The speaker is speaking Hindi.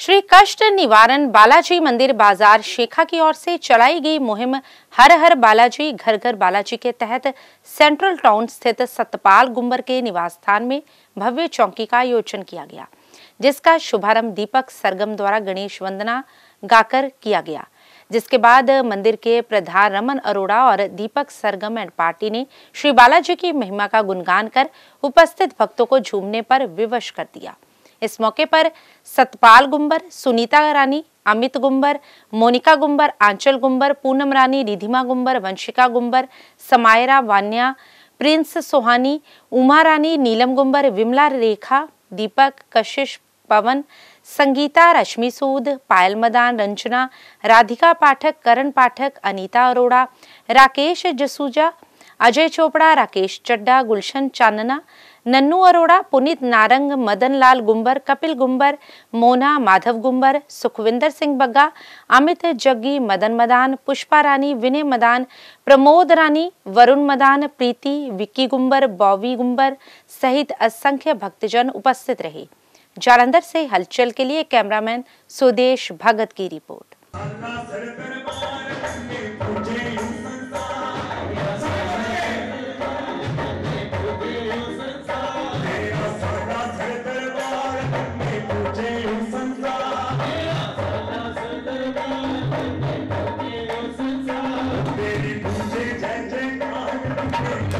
श्री कष्ट निवारण बालाजी मंदिर बाज़ार शेखा की ओर से चलाई गई मुहिम हर हर बालाजी, घर घर बालाजी के तहत सेंट्रल टाउन स्थित सतपाल गुम्बर के निवास स्थान में भव्य चौकी का आयोजन किया गया, जिसका शुभारंभ दीपक सरगम द्वारा गणेश वंदना गाकर किया गया। जिसके बाद मंदिर के प्रधान रमन अरोड़ा और दीपक सरगम एंड पार्टी ने श्री बालाजी की महिमा का गुणगान कर उपस्थित भक्तों को झूमने पर विवश कर दिया। इस मौके पर सतपाल गुम्बर सुनीता रानी, अमित गुम्बर मोनिका गुम्बर आंचल गुम्बर पूनम रानी, रिधिमा गुम्बर वंशिका गुम्बर समायरा वान्या, प्रिंस सोहानी, उमा रानी, नीलम गुम्बर विमला रेखा, दीपक, कशिश पवन, संगीता, रश्मि सूद, पायल मदान, रंजना, राधिका पाठक, करण पाठक, अनीता अरोड़ा, राकेश जसूजा, अजय चोपड़ा, राकेश चड्डा गुलशन चानना नन्नू अरोड़ा, पुनीत नारंग मदन लाल गुम्बर कपिल गुम्बर मोना माधव गुम्बर सुखविंदर सिंह बग्गा, अमित जग्गी, मदन मदान, पुष्पा रानी, विनय मदान, प्रमोद रानी, वरुण मदान, प्रीति, विक्की गुम्बर बॉबी गुम्बर सहित असंख्य भक्तजन उपस्थित रहे। जालंधर से हलचल के लिए कैमरामैन सुदेश भगत की रिपोर्ट। Hey!